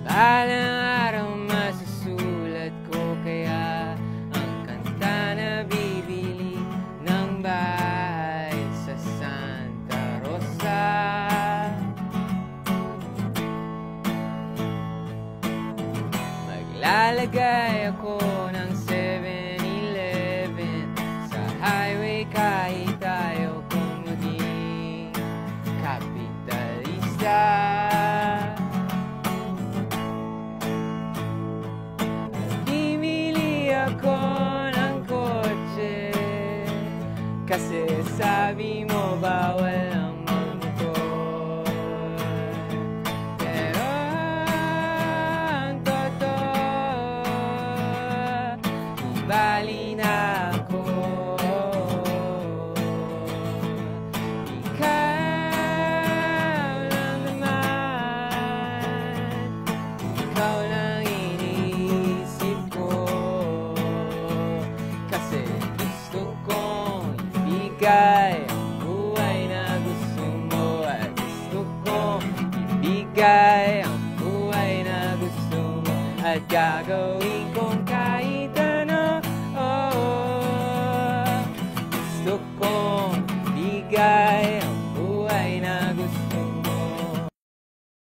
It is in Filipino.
Balang araw masusulat ko kaya Ang kanta na bibili ng bahay sa Santa Rosa. Maglalagay ako ng 7-Eleven Sa highway kahit tayo kung kapitalista Kasi sabi mo bawal ang magmotor Pero Bali na At gagawin kong kahit ano. Oh, oh, oh. Gusto kong bigay ang